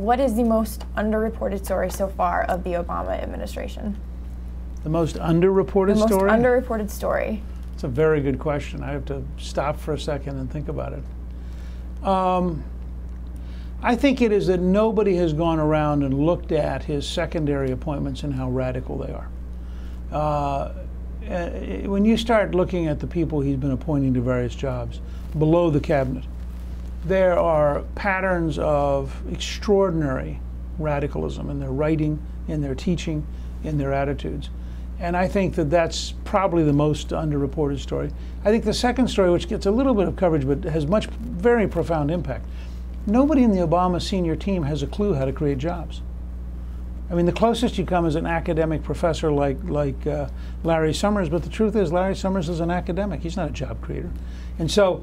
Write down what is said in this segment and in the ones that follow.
What is the most underreported story so far of the Obama administration? The most underreported the most story? underreported story. It's a very good question. I have to stop for a second and think about it. Um, I think it is that nobody has gone around and looked at his secondary appointments and how radical they are. Uh, eh, when you start looking at the people he's been appointing to various jobs below the cabinet, there are patterns of extraordinary radicalism in their writing, in their teaching, in their attitudes. And I think that that's probably the most underreported story. I think the second story, which gets a little bit of coverage but has much, very profound impact, nobody in the Obama senior team has a clue how to create jobs. I mean, the closest you come is an academic professor like, like uh, Larry Summers, but the truth is, Larry Summers is an academic. He's not a job creator. And so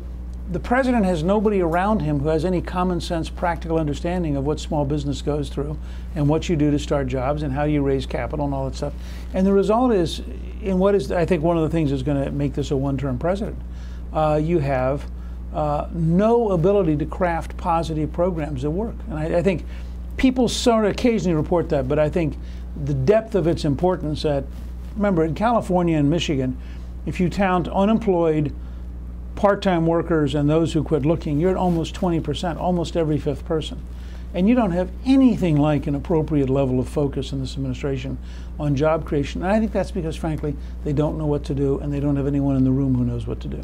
the president has nobody around him who has any common sense, practical understanding of what small business goes through and what you do to start jobs and how you raise capital and all that stuff. And the result is, in what is, I think, one of the things that's going to make this a one term president, uh, you have uh, no ability to craft positive programs that work. And I, I think people sort of occasionally report that, but I think the depth of its importance that, remember, in California and Michigan, if you count unemployed, part-time workers and those who quit looking, you're at almost 20%, almost every fifth person. And you don't have anything like an appropriate level of focus in this administration on job creation. And I think that's because, frankly, they don't know what to do and they don't have anyone in the room who knows what to do.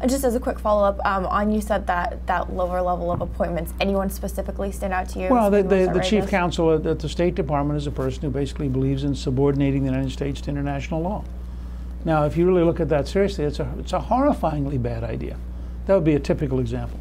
And just as a quick follow up, um, on you said that that lower level of appointments, anyone specifically stand out to you? Well, the, the, the chief counsel at, at the State Department is a person who basically believes in subordinating the United States to international law. Now, if you really look at that seriously, it's a, it's a horrifyingly bad idea. That would be a typical example.